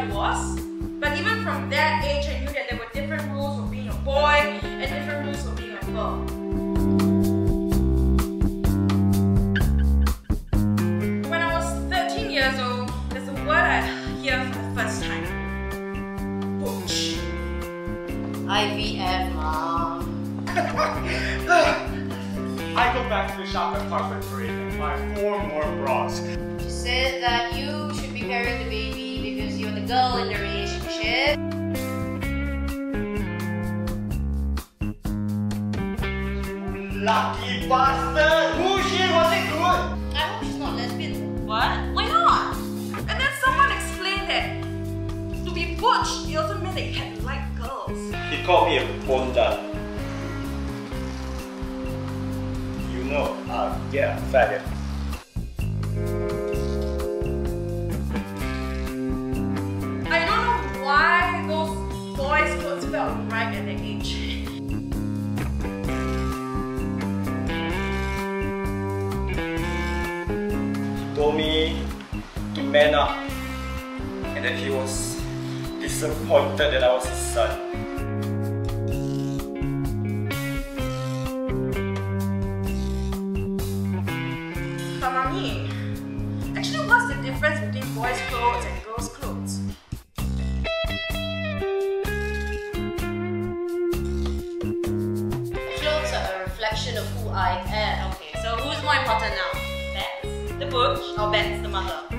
I was. But even from that age, I knew that there were different rules for being a boy and different rules for being a girl. When I was 13 years old, there's a word I hear for the first time. Butch. IVF, mom. I go back to the shop at Parkway Parade and buy four more bras. She said that relationship. Lucky bastard! Who she was it good? I hope she's not lesbian. What? Why not? And then someone explained that to be butch, it also meant that you had to like girls. He called me a bonda. You know, uh, yeah, faggot. Age. He told me to man up and that he was disappointed that I was his son. But mommy, actually what's the difference between boys' clothes and girls' clothes? Clothes reflection of who I am. Okay, so who's more important now? Beth, the book, or Beth's the mother?